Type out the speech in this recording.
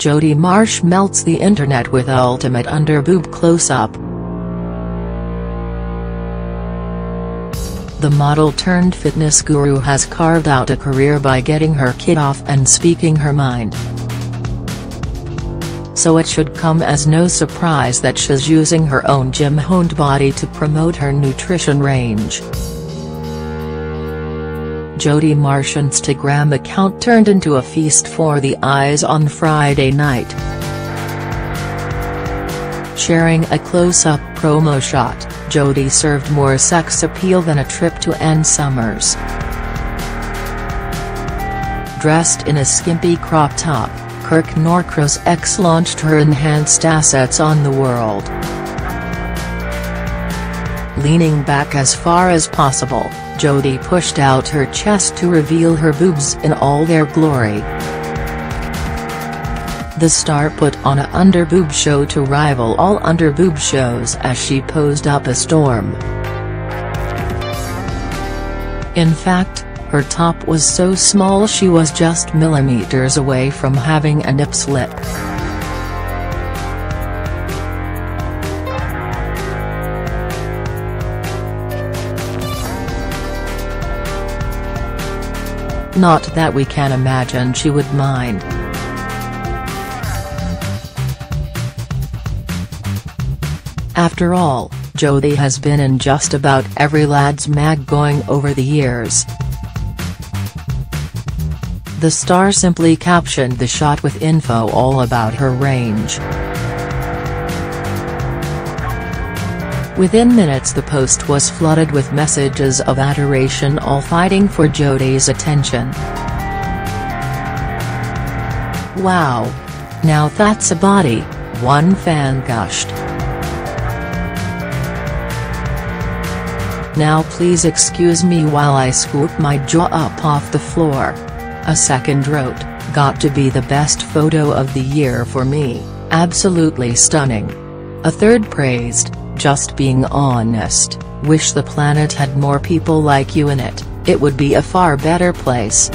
Jodie Marsh melts the internet with ultimate underboob close-up. The model-turned-fitness guru has carved out a career by getting her kid off and speaking her mind. So it should come as no surprise that she's using her own gym-honed body to promote her nutrition range. Jodie Marsh Instagram account turned into a feast for the eyes on Friday night. Sharing a close-up promo shot, Jodie served more sex appeal than a trip to Ann Summers. Dressed in a skimpy crop top, Kirk Norcross X launched her enhanced assets on the world. Leaning back as far as possible, Jodie pushed out her chest to reveal her boobs in all their glory. The star put on a underboob show to rival all underboob shows as she posed up a storm. In fact, her top was so small she was just millimeters away from having a nip slip. Not that we can imagine she would mind. After all, Jodie has been in just about every lad's mag going over the years. The star simply captioned the shot with info all about her range. Within minutes the post was flooded with messages of adoration all fighting for Jodie's attention. Wow! Now that's a body, one fan gushed. Now please excuse me while I scoop my jaw up off the floor. A second wrote, got to be the best photo of the year for me, absolutely stunning. A third praised, just being honest, wish the planet had more people like you in it, it would be a far better place.